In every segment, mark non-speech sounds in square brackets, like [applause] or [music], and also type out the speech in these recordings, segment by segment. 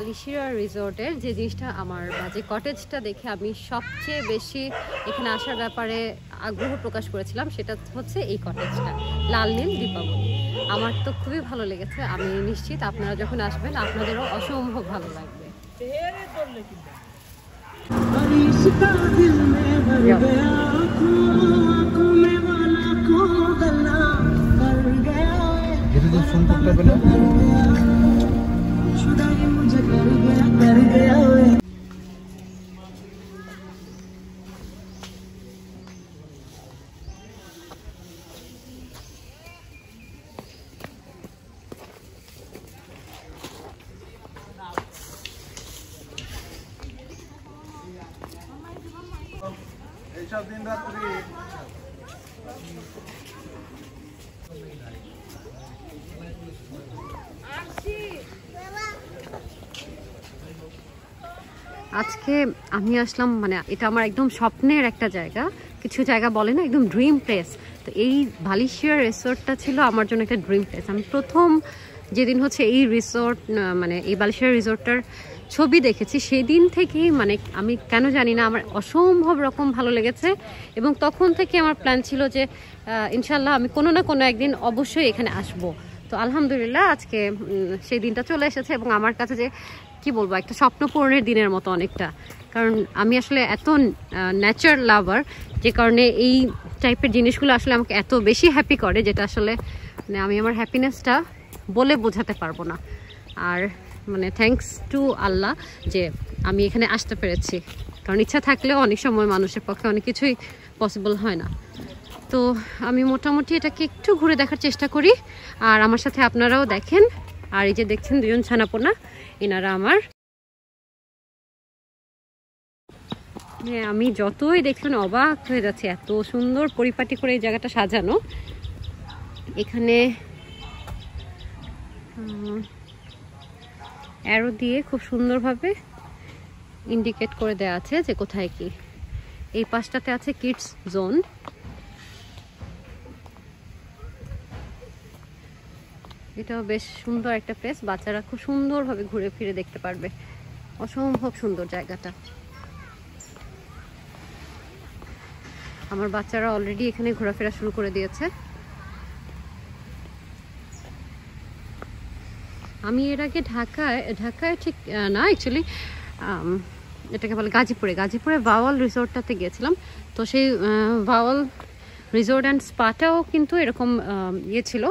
মালিশিরা রিসর্টের যে জিনিসটা আমার বাজে যে কটেজটা দেখে আমি সবচেয়ে বেশি এখানে আসার ব্যাপারে আগ্রহ প্রকাশ করেছিলাম সেটা হচ্ছে এই কটেজটা লাল নীল দীপাবলি আমার তো খুবই ভালো লেগেছে আমি নিশ্চিত আপনারা যখন আসবেন আপনাদেরও অসম্ভব ভালো লাগবে এইসব দিন রাত্রি আজকে আমি আসলাম মানে এটা আমার একদম স্বপ্নের একটা জায়গা। কিছু জায়গা বলে না, একদম ড্রিম প্লেস তো এই ভালিশিয়া রিসোর্টটা ছিল আমার জন্য একটা ড্রিম প্লেস আমি প্রথম যেদিন হচ্ছে এই রিসোর্ট মানে এই বালিশিয়া রিসোর্টটার ছবি দেখেছি, সেদিন থেকেই মানে আমি কেন জানি না, আমার অসম্ভব রকম ভালো লেগেছে। এবং তখন থেকে আমার প্ল্যান ছিল যে ইনশাল্লাহ আমি কোনো না কোনো একদিন অবশ্যই এখানে আসব। তো আলহামদুলিল্লাহ আজকে সেই দিনটা চলে এসেছে এবং আমার কাছে যে কি বলব, একটা স্বপ্ন পূরণের দিনের মতো অনেকটা। কারণ আমি আসলে এত ন্যাচার লাভার যে কারণে এই টাইপের জিনিসগুলো আসলে আমাকে এত বেশি হ্যাপি করে, যেটা আসলে মানে আমি আমার হ্যাপিনেসটা বলে বোঝাতে পারব না। আর মানে থ্যাঙ্কস টু আল্লাহ যে আমি এখানে আসতে পেরেছি। কারণ ইচ্ছা থাকলেও অনেক সময় মানুষের পক্ষে অনেক কিছুই পসিবল হয় না। তো আমি মোটামুটি এটাকে একটু ঘুরে দেখার চেষ্টা করি। আর আমার সাথে আপনারাও দেখেন। আর এই যে দেখছেন দুজন ছানাপোনা এনারা আমার। হ্যাঁ আমি যতই দেখছেন অবাক হয়ে যাচ্ছে, এত সুন্দর পরিপাটি করে এই জায়গাটা সাজানো। এখানে অ্যারো দিয়ে খুব সুন্দরভাবে ইন্ডিকেট করে দেওয়া আছে যে কোথায় কি। এই পাশটাতে আছে কিডস জোন এটাও বেশ সুন্দর একটা প্লেস বাচ্চারা খুব সুন্দরভাবে ঘুরে ফিরে দেখতে পারবে। অসম্ভব সুন্দর জায়গাটা। আমার বাচ্চারা অলরেডি এখানে ঘোরাফেরা শুরু করে দিয়েছে। আমি এর আগে ঢাকায় ঢাকায় ঠিক না অ্যাকচুয়ালি এটাকে বলে গাজীপুরে। গাজীপুরে ভাওয়াল রিসোর্টটাতে গিয়েছিলাম। তো সেই ভাওয়াল রিসোর্ট অ্যান্ড স্পাটাও কিন্তু এরকম ইয়ে ছিল।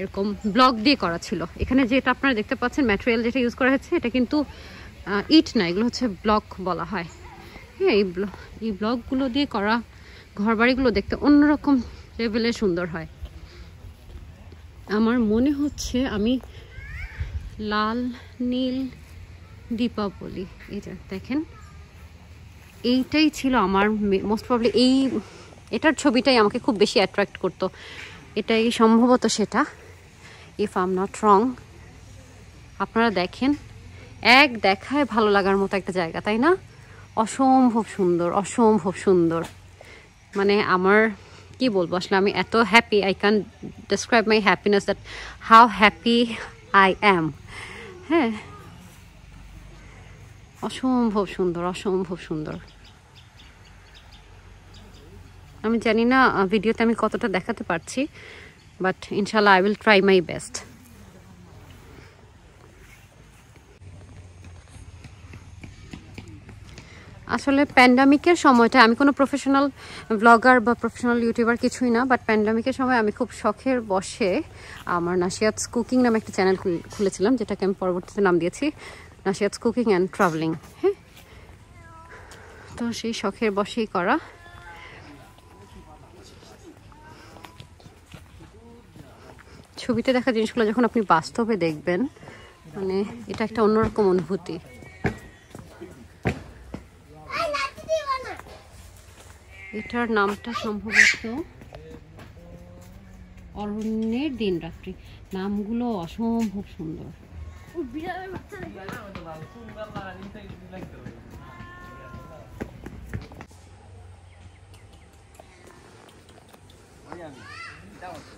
এরকম ব্লক দিয়ে করা ছিল। এখানে যেটা আপনারা দেখতে পাচ্ছেন ম্যাটেরিয়াল যেটা ইউজ করা হয়েছে, এটা কিন্তু ইট না, এগুলো হচ্ছে ব্লক বলা হয়। হ্যাঁ এই এই ব্লকগুলো দিয়ে করা ঘরবাড়িগুলো দেখতে অন্যরকম লেভেলে সুন্দর হয়। আমার মনে হচ্ছে আমি লাল, নীল, দীপাবলি, এই যে দেখেন, এইটাই ছিল আমার মোস্ট প্রবলি এই, এটার ছবিটাই আমাকে খুব বেশি অ্যাট্রাক্ট করতো। এটাই সম্ভবত সেটা। ইফ আম নট রং আপনারা দেখেন, এক দেখায় ভালো লাগার মতো একটা জায়গা, তাই না? অসম্ভব সুন্দর অসম্ভব সুন্দর। মানে আমার, কি বলব, আসলে আমি এত happy I can describe my happiness that how happy I am হ্যাঁ। অসম্ভব সুন্দর অসম্ভব সুন্দর। আমি জানি না ভিডিওতে আমি কতটা দেখাতে পারছি। বাট ইনশাল্লাহ I will try my best আসলে প্যান্ডামিকের সময়টা আমি কোনো প্রফেশনাল ব্লগার বা প্রফেশনাল ইউটিউবার কিছুই না বাট প্যান্ডামিকের সময় আমি খুব শখের বসে আমার নাসিয়াতস কুকিং নামে একটা চ্যানেল খুলেছিলাম, যেটাকে আমি পরবর্তীতে নাম দিয়েছি নাসিয়াতস কুকিং অ্যান্ড ট্রাভেলিং হ্যাঁ? তো সেই শখের বসেই করা। ছবিতে দেখা জিনিসগুলো যখন আপনি বাস্তবে দেখবেন মানে এটা একটা অন্যরকম অনুভূতি। এটার নামটা সম্ভবত অরণ্যের দিন রাত্রি নামগুলো অসম্ভব সুন্দর। এক্সকিউজ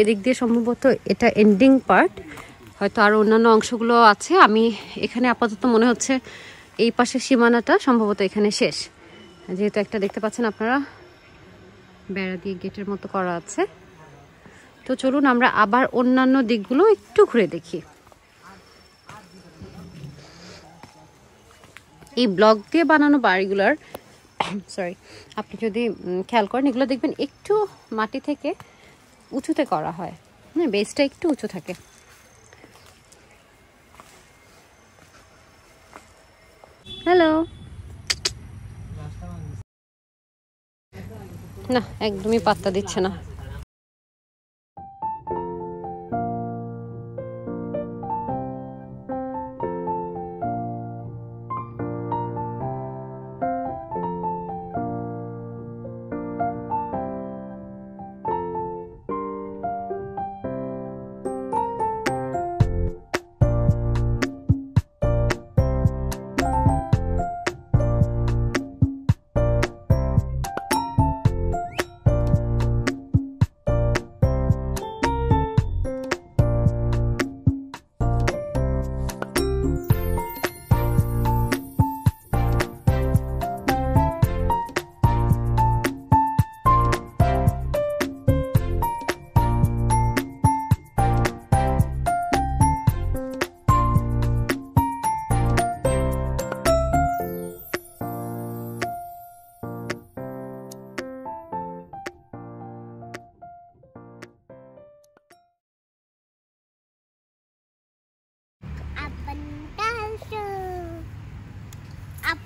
এদিক দিয়ে সম্ভবত এটা এন্ডিং পার্ট হয়তো আরও অন্যান্য অংশগুলো আছে। আমি এখানে আপাতত মনে হচ্ছে এই পাশের সীমানাটা সম্ভবত এখানে শেষ। যেহেতু একটা দেখতে পাচ্ছেন আপনারা, বেড়া দিয়ে গেটের মতো করা আছে। তো চলুন আমরা আবার অন্যান্য দিকগুলো একটু ঘুরে দেখি। এই ব্লক দিয়ে বানানো বাড়িগুলোর সরি [coughs] আপনি যদি খেয়াল করেন, এগুলো দেখবেন একটু মাটি থেকে উঁচুতে করা হয়। হ্যাঁ বেসটা একটু উঁচু থাকে। হ্যালো না একদমই পাত্তা দিচ্ছে না।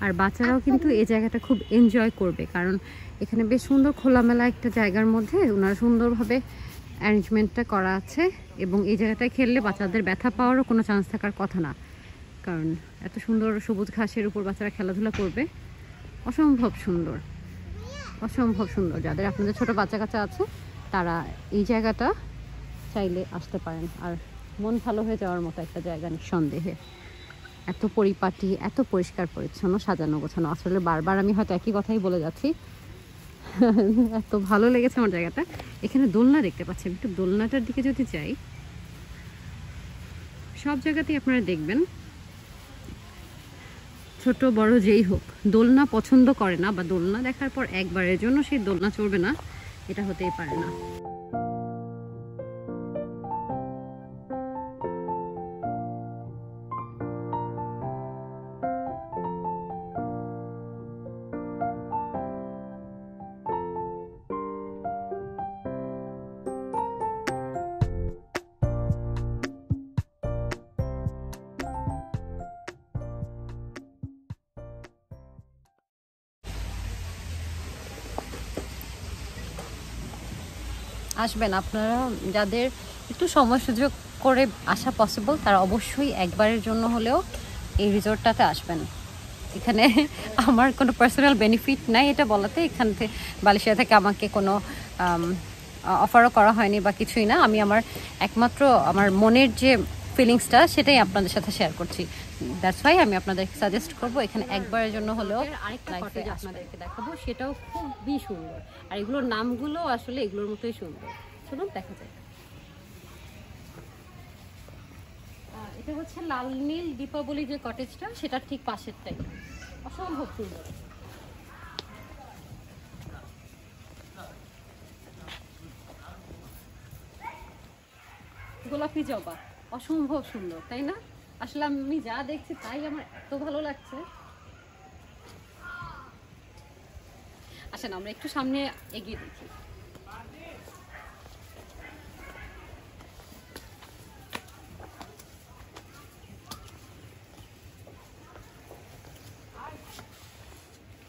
আর বাচ্চারাও কিন্তু এই জায়গাটা খুব এনজয় করবে। কারণ এখানে বেশ সুন্দর খোলামেলা একটা জায়গার মধ্যে ওনারা সুন্দরভাবে অ্যারেঞ্জমেন্টটা করা আছে এবং এই জায়গাটায় খেললে বাচ্চাদের ব্যথা পাওয়ারও কোনো চান্স থাকার কথা না। কারণ এত সুন্দর সবুজ ঘাসের উপর বাচ্চারা খেলাধুলা করবে। অসম্ভব সুন্দর। অসম্ভব সুন্দর। যাদের আপনাদের ছোট বাচ্চা কাচ্চা আছে তারা এই জায়গাটা চাইলে আসতে পারেন। আর মন ভালো হয়ে যাওয়ার মতো একটা জায়গা নিঃসন্দেহে। এত পরিপাটি, এত পরিষ্কার পরিচ্ছন্ন, সাজানো গোছানো। আসলে বারবার আমি হয়তো একই কথাই বলে যাচ্ছি। [laughs] এত ভালো লেগেছে আমার জায়গাটা। এখানে দোলনা দেখতে পাচ্ছি। আমি একটু দোলনাটার দিকে যদি যাই, সব জায়গাতেই আপনারা দেখবেন, ছোট, বড় যেই হোক, দোলনা পছন্দ করে না বা দোলনা দেখার পর একবারের জন্য সেই দোলনা চড়বে না, এটা হতেই পারে না। আসবেন। আপনারা যাদের একটু সময় সুযোগ করে আসা পসিবল তারা অবশ্যই একবারের জন্য হলেও এই রিসোর্টটাতে আসবেন। এখানে [laughs] আমার কোনো পার্সোনাল বেনিফিট নাই এটা বলাতে। এখান থেকে বালিশিয়া থেকে আমাকে কোনো অফারও করা হয়নি বা কিছুই না। আমি আমার একমাত্র, আমার মনের যে ফিলিংসটা সেটাই আপনাদের সাথে শেয়ার করছি। দ্যাটস ওয়াই আমি আপনাদেরকে সাজেস্ট করব এখানে একবারের জন্য হলেও আরেকটা কটেজ আপনাদেরকে দেখাবো সেটাও খুবই সুন্দর। আর এগুলোর নামগুলো আসলে এগুলোর মতোই সুন্দর। চলুন দেখা যায় এটা হচ্ছে লাল নীল দীপাবলি যে কটেজটা সেটার ঠিক পাশেরটাই। অসম্ভব সুন্দর। গোলাপি জবা। অসম্ভব সুন্দর, তাই না? আসলে আমি যা দেখছি তাই আমার এত ভালো লাগছে। আসেন, আমরা একটু সামনে এগিয়ে দেখি।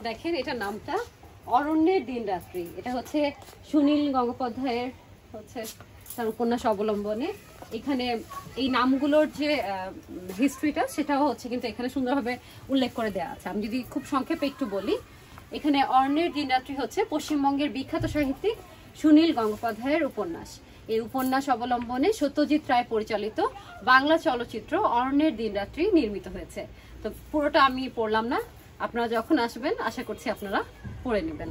দেখেন এটা নামটা অরণ্যের দিন রাত্রি। এটা হচ্ছে সুনীল গঙ্গোপাধ্যায়ের হচ্ছে তার উপন্যাস অবলম্বনে। এখানে এই নামগুলোর যে হিস্ট্রিটা সেটাও হচ্ছে কিন্তু এখানে সুন্দরভাবে উল্লেখ করে দেওয়া আছে। আমি যদি খুব সংক্ষেপে একটু বলি, এখানে অর্ণের দিনরাত্রি হচ্ছে পশ্চিমবঙ্গের বিখ্যাত সাহিত্যিক সুনীল গঙ্গোপাধ্যায়ের উপন্যাস। এই উপন্যাস অবলম্বনে সত্যজিৎ রায় পরিচালিত বাংলা চলচ্চিত্র অর্ণের দিনরাত্রি নির্মিত হয়েছে। তো পুরোটা আমি পড়লাম না, আপনারা যখন আসবেন, আশা করছি আপনারা পড়ে নেবেন।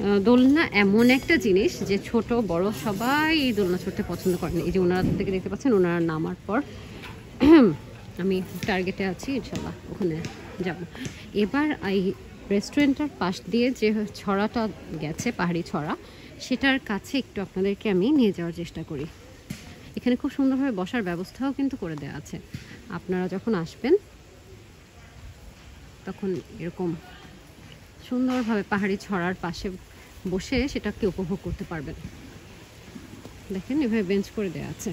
দোলনা এমন একটা জিনিস যে ছোট, বড় সবাই এই দোলনা চড়তে পছন্দ করেন। এই যে ওনারা থেকে দেখতে পাচ্ছেন, ওনারা নামার পর [clears throat] আমি টার্গেটে আছি, ইনশাল্লাহ ওখানে যাব। এবার এই রেস্টুরেন্টের পাশ দিয়ে যে ছড়াটা গেছে, পাহাড়ি ছড়া, সেটার কাছে একটু আপনাদেরকে আমি নিয়ে যাওয়ার চেষ্টা করি। এখানে খুব সুন্দরভাবে বসার ব্যবস্থাও কিন্তু করে দেওয়া আছে। আপনারা যখন আসবেন, তখন এরকম সুন্দরভাবে পাহাড়ি ছড়ার পাশে বসে সেটাকে উপভোগ করতে পারবেন। দেখেন, এভাবে বেঞ্চ করে দেওয়া আছে।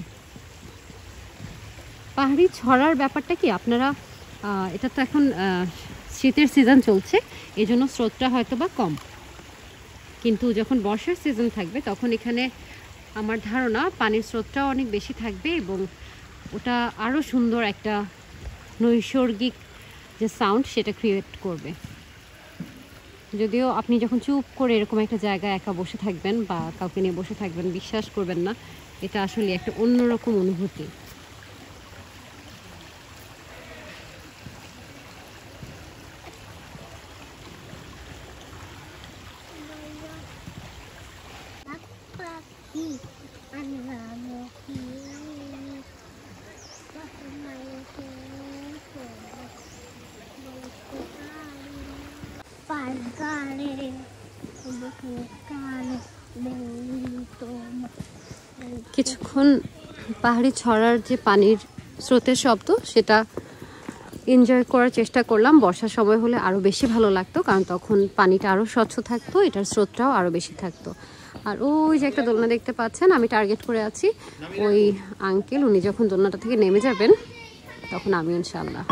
পাহাড়ি ছড়ার ব্যাপারটা কি? আপনারা এটা তো এখন শীতের সিজন চলছে এই জন্য স্রোতটা হয়তো বা কম। কিন্তু যখন বর্ষার সিজন থাকবে, তখন এখানে আমার ধারণা পানির স্রোতটাও অনেক বেশি থাকবে এবং ওটা আরও সুন্দর একটা নৈসর্গিক যে সাউন্ড সেটা ক্রিয়েট করবে। যদিও আপনি যখন চুপ করে এরকম একটা জায়গায় একা বসে থাকবেন বা কাউকে নিয়ে বসে থাকবেন বিশ্বাস করবেন না এটা আসলে একটা অন্যরকম অনুভূতি Papi, কিছুক্ষণ পাহাড়ি ছড়ার যে পানির স্রোতের শব্দ, সেটা এনজয় করার চেষ্টা করলাম। বর্ষার সময় হলে আরও বেশি ভালো লাগতো, কারণ তখন পানিটা আরও স্বচ্ছ থাকতো, এটার স্রোতটাও আরও বেশি থাকতো। আর ওই যে একটা দোলনা দেখতে পাচ্ছেন, আমি টার্গেট করে আছি। ওই আঙ্কেল উনি যখন দোলনাটা থেকে নেমে যাবেন, তখন আমি ইনশাল্লাহ